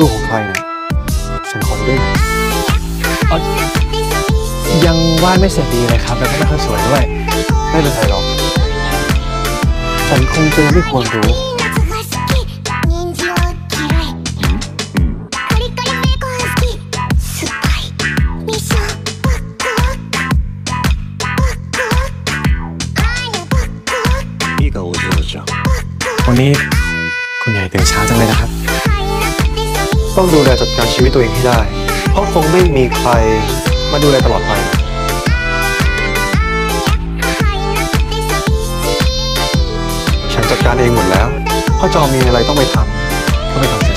ลูกของใครนะฉันขอดูด้วยยังวาดไม่เสร็จดีเลยครับ แล้วก็ไม่ค่อยสวยด้วย ไม่เป็นไรหรอก ฉันคงเจอไม่ควรรู้ วันนี้คุณใหญ่ตื่นเช้าจังเลยนะครับ ต้องดูแลจัดการชีวิตตัวเองให้ได้ เพราะคงไม่มีใครมาดูแลตลอดไป ฉันจัดการเองหมดแล้ว พ่อจอมีอะไรต้องไปทำก็ไปทำ